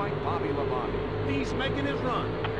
like Bobby Labonte. He's making his run.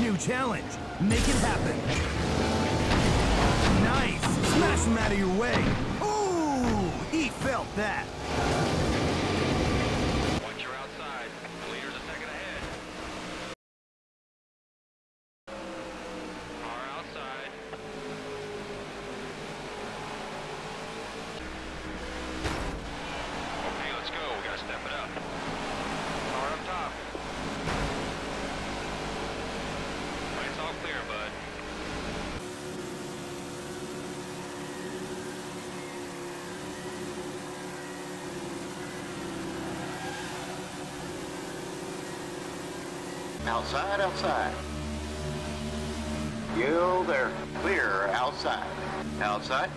New challenge. Make it happen. Nice. Smash him out of your way. Ooh, he felt that. Outside, outside. You there. Clear outside. Outside.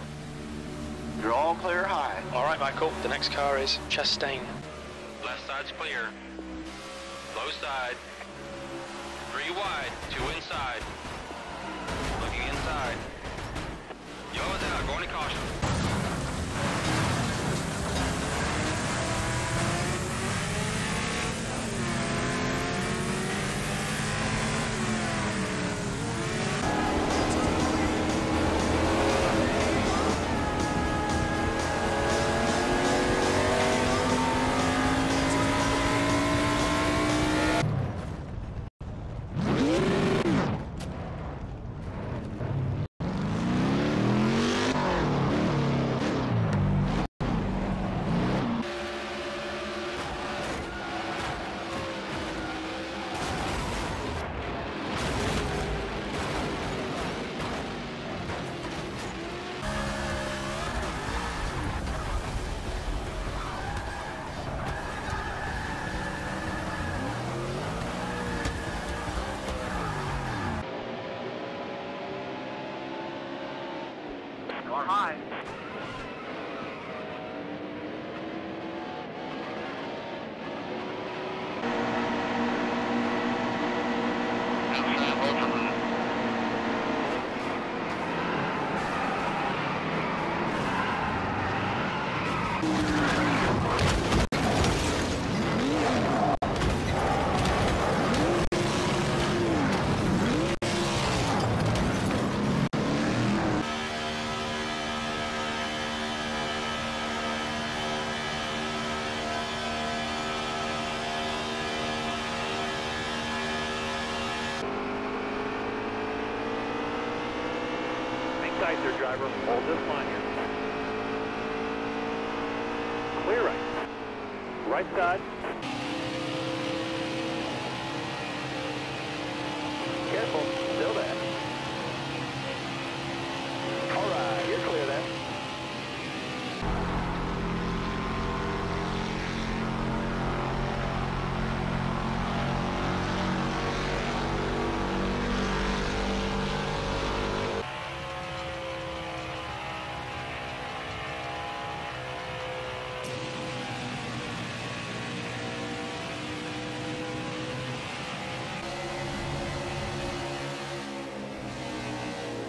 You're all clear high. All right, Michael. The next car is Chastain. Left side's clear. Low side. Three wide, two inside. Looking inside. Yellow's out, going to caution. Driver. Hold this line here. Clear right. Right side.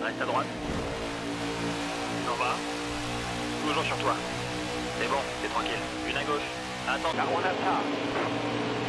Reste à droite. En bas. Toujours sur toi. C'est bon, c'est tranquille. Une à gauche. Attends. Got one up top.